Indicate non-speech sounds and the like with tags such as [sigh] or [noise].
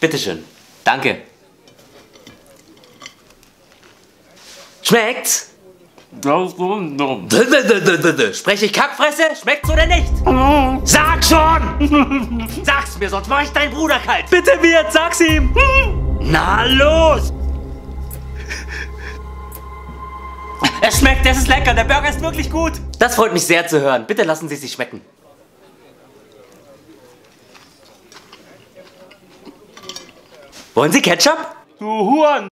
Bitteschön. Danke. Schmeckt's? Spreche ich Kackfresse? Schmeckt's oder nicht? Sag schon! [laughs] Sag's mir, sonst mach ich deinen Bruder kalt. Bitte Wirt, sag's ihm! [laughs] Na los! Es schmeckt, es ist lecker, der Burger ist wirklich gut. Das freut mich sehr zu hören. Bitte lassen Sie es sich schmecken. Wollen Sie Ketchup? Du Huren!